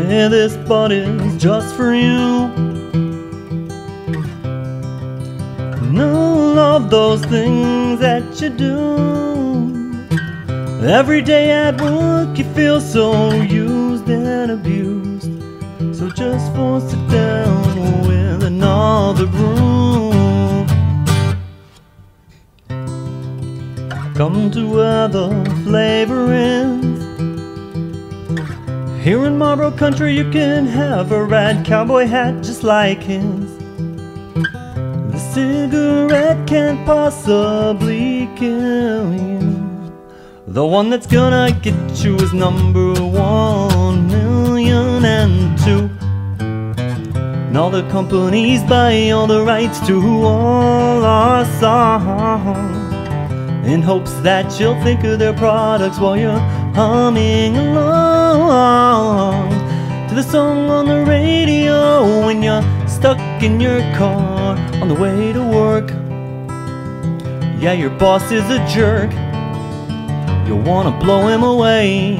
say this is just for you. And all of those things that you do. Every day at work, you feel so used and abused. So just force it down with another broom. Come to where the flavor is. Here in Marlboro Country, you can have a red cowboy hat just like his. The cigarette can't possibly kill you. The one that's gonna get you is number one million and two. And all the companies buy all the rights to all our songs in hopes that you'll think of their products while you're humming along to the song on the radio when you're stuck in your car on the way to work. Yeah, your boss is a jerk. You'll wanna blow him away,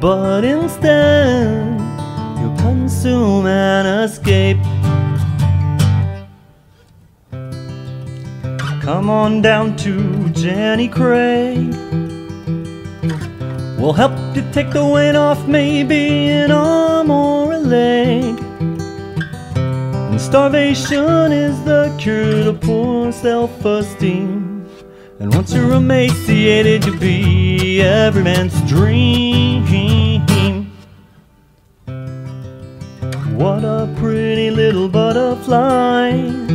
but instead you'll consume and escape. Come on down to Jenny Craig. We'll help you take the weight off maybe an arm or a leg. And starvation is the cure to poor self esteem. And once you're emaciated, you'll be every man's dream. What a pretty little butterfly.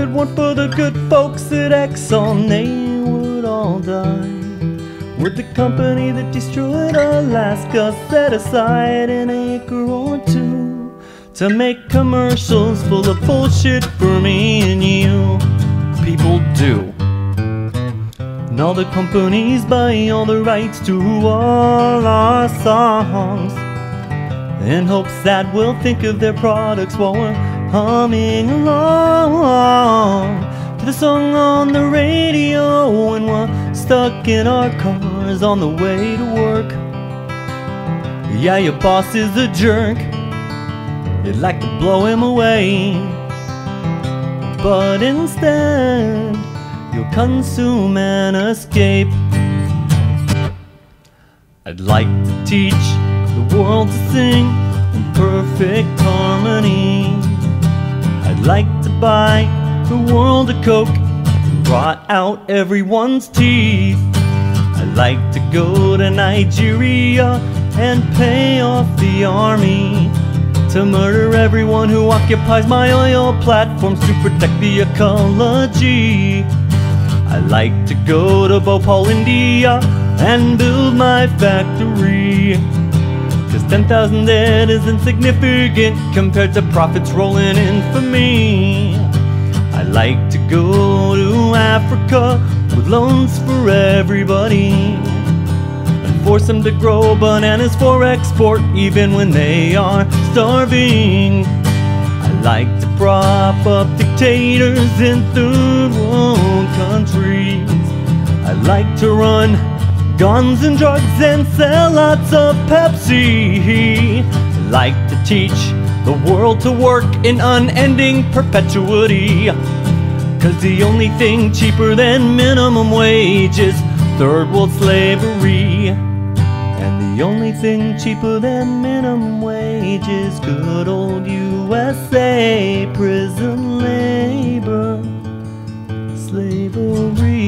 If it weren't for the good folks at Exxon, they would all die. Would the company that destroyed Alaska set aside an acre or two to make commercials full of bullshit for me and you? People do. All the companies buy all the rights to all our songs in hopes that we'll think of their products while we're humming along to the song on the radio when we're stuck in our cars on the way to work. Yeah, your boss is a jerk. You'd like to blow him away, but instead you'll consume and escape. I'd like to teach the world to sing in perfect harmony. I'd like to buy the world a Coke and rot out everyone's teeth. I'd like to go to Nigeria and pay off the army to murder everyone who occupies my oil platforms to protect the ecology. I'd like to go to Bhopal, India and build my factory. Cause 10,000 dead is insignificant compared to profits rolling in for me. I like to go to Africa with loans for everybody and force them to grow bananas for export even when they are starving. I like to prop up dictators in third world countries. I like to run guns and drugs and sell lots of Pepsi. Like to teach the world to work in unending perpetuity. Cause the only thing cheaper than minimum wage is third world slavery. And the only thing cheaper than minimum wage is good old USA prison labor, slavery.